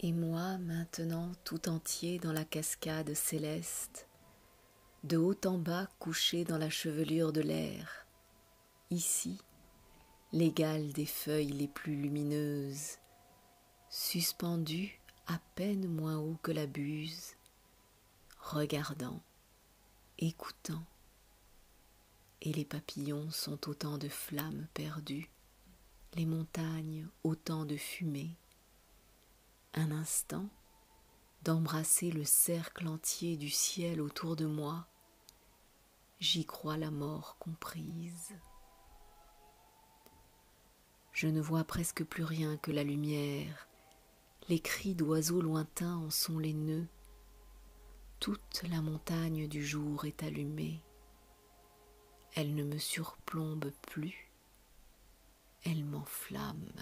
Et moi maintenant tout entier dans la cascade céleste, de haut en bas couché dans la chevelure de l'air, ici, l'égal des feuilles les plus lumineuses, suspendu à peine moins haut que la buse, regardant, écoutant, et les papillons sont autant de flammes perdues, les montagnes autant de fumée. Un instant, d'embrasser le cercle entier du ciel autour de moi, j'y crois la mort comprise. Je ne vois presque plus rien que la lumière, les cris d'oiseaux lointains en sont les nœuds, toute la montagne du jour est allumée, elle ne me surplombe plus, elle m'enflamme.